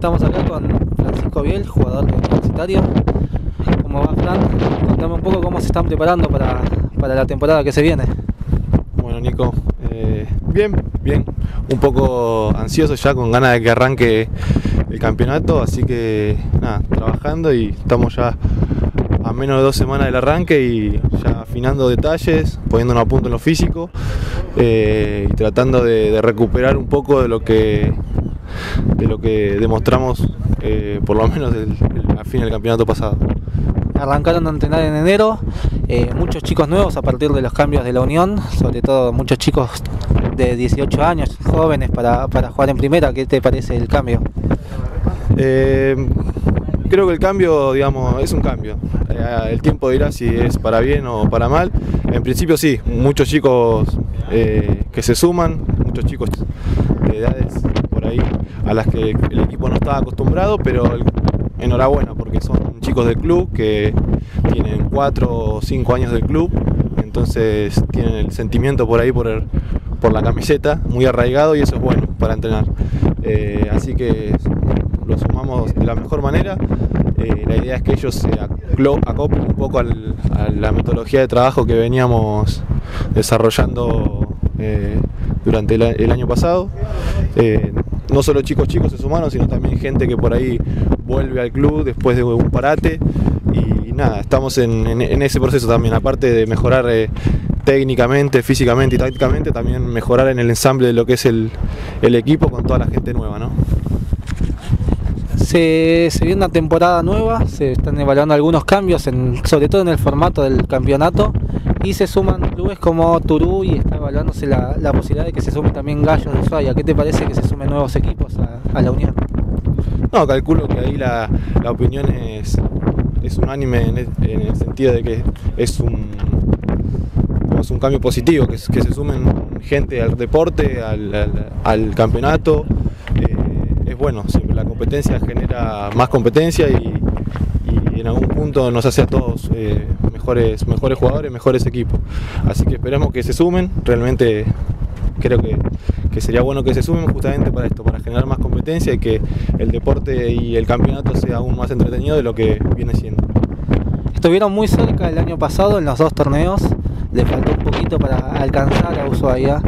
Estamos acá con Francisco Biel, jugador universitario. ¿Cómo va Fran? Contame un poco cómo se están preparando para, la temporada que se viene. Bueno Nico, eh, bien, bien. Un poco ansioso ya con ganas de que arranque el campeonato, así que nada, trabajando y estamos ya a menos de dos semanas del arranque y ya afinando detalles, poniéndonos a punto en lo físico eh, y tratando de recuperar un poco de lo que de lo que demostramos eh, por lo menos el, a fin del campeonato pasado. Arrancaron a entrenar en enero, eh, muchos chicos nuevos a partir de los cambios de la Unión, sobre todo muchos chicos de 18 años, jóvenes para, jugar en primera. ¿Qué te parece el cambio? Eh, creo que el cambio, digamos, es un cambio. el tiempo dirá si es para bien o para mal. En principio sí, muchos chicos que se suman, muchos chicos de edades a las que el equipo no estaba acostumbrado, pero enhorabuena porque son chicos del club que tienen 4 o 5 años del club, entonces tienen el sentimiento por ahí por, por la camiseta muy arraigado y eso es bueno para entrenar. Eh, así que lo sumamos de la mejor manera. Eh, la idea es que ellos se acoplen un poco a la metodología de trabajo que veníamos desarrollando eh, durante el, año pasado no solo chicos chicos se sumaron, sino también gente que por ahí vuelve al club después de un parate. Y, nada, estamos en, ese proceso también, aparte de mejorar eh, técnicamente, físicamente y tácticamente, también mejorar en el ensamble de lo que es el, equipo con toda la gente nueva. ¿no? Se, se, viene una temporada nueva, se están evaluando algunos cambios, en, sobre todo en el formato del campeonato y se suman clubes como Turú y está evaluándose la, posibilidad de que se sume también Gallos de Ushuaia. ¿Qué te parece que se sumen nuevos equipos a, la Unión? No, calculo que ahí la, opinión es, es unánime en el, sentido de que es un, es un cambio positivo, que, se sumen gente al deporte, al, campeonato. Eh, es bueno, siempre la competencia genera más competencia y, en algún punto nos hace a todos eh, mejores, mejores jugadores, mejores equipos. Así que esperemos que se sumen, realmente creo que, sería bueno que se sumen justamente para esto, para generar más competencia y que el deporte y el campeonato sea aún más entretenido de lo que viene siendo. Estuvieron muy cerca el año pasado en los dos torneos, le faltó un poquito para alcanzar a Ushuaia.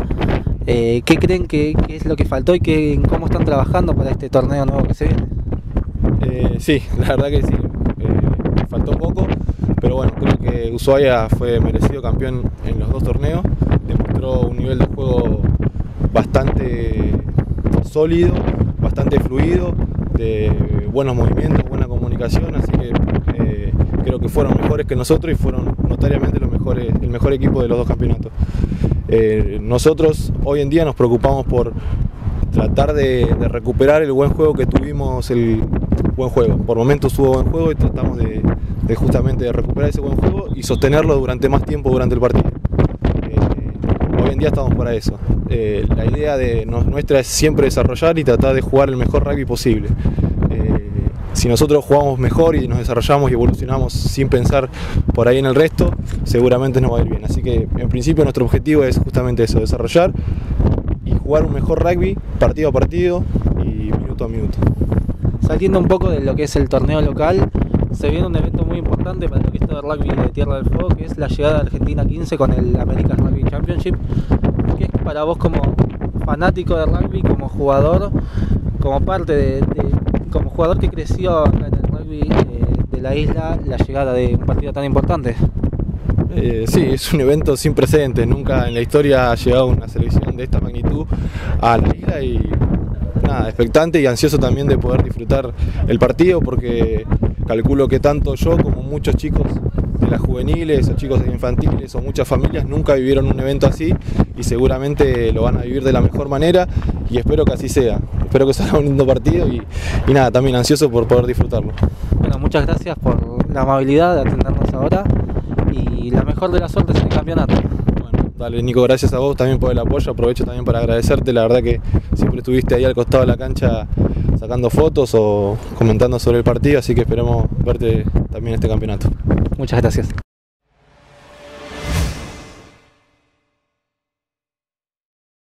Eh, ¿Qué creen que, es lo que faltó y que, cómo están trabajando para este torneo nuevo que se viene? Eh, sí, la verdad que sí, eh, faltó poco, pero bueno, creo que Ushuaia fue merecido campeón en los dos torneos, demostró un nivel de juego bastante sólido, bastante fluido, de buenos movimientos, buena comunicación, así que eh, creo que fueron mejores que nosotros y fueron notariamente los mejores, el mejor equipo de los dos campeonatos. Eh, nosotros hoy en día nos preocupamos por tratar de, de, recuperar el buen juego que tuvimos, el buen juego. Por momentos hubo buen juego y tratamos de, justamente recuperar ese buen juego y sostenerlo durante más tiempo durante el partido. Eh, hoy en día estamos para eso. Eh, la idea de nuestra es siempre desarrollar y tratar de jugar el mejor rugby posible. Eh, si nosotros jugamos mejor y nos desarrollamos y evolucionamos sin pensar por ahí en el resto, seguramente nos va a ir bien. Así que en principio nuestro objetivo es justamente eso, desarrollar y jugar un mejor rugby partido a partido y minuto a minuto. Saliendo un poco de lo que es el torneo local, se viene un evento muy importante para lo que está el rugby de Tierra del Fuego, que es la llegada de Argentina 15 con el American Rugby Championship, que es para vos como fanático de rugby, como jugador, como parte de, como jugador que creció en el rugby eh, de la isla, la llegada de un partido tan importante. Eh, sí, es un evento sin precedentes, nunca en la historia ha llegado una selección de esta magnitud a la isla y nada, expectante y ansioso también de poder disfrutar el partido porque calculo que tanto yo como muchos chicos de las juveniles o chicos infantiles o muchas familias nunca vivieron un evento así y seguramente lo van a vivir de la mejor manera y espero que así sea. Espero que sea un lindo partido y, nada, también ansioso por poder disfrutarlo. Bueno, muchas gracias por la amabilidad de atendernos ahora y la mejor de las suertes en el campeonato. Dale Nico, gracias a vos también por el apoyo, aprovecho también para agradecerte, la verdad que siempre estuviste ahí al costado de la cancha sacando fotos o comentando sobre el partido, así que esperemos verte también este campeonato. Muchas gracias.